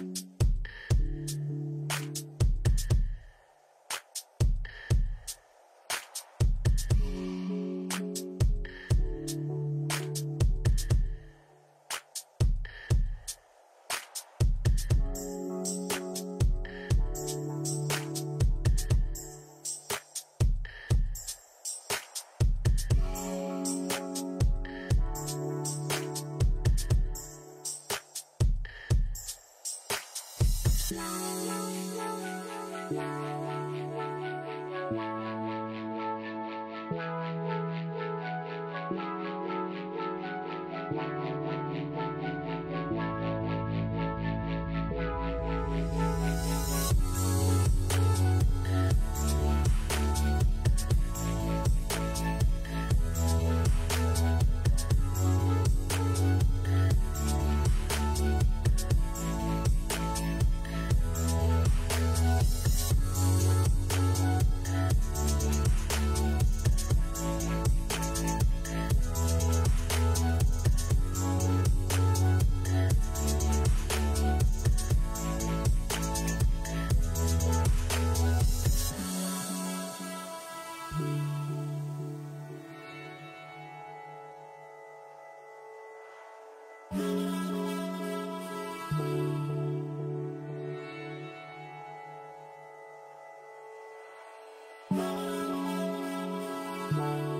you Thank Bye.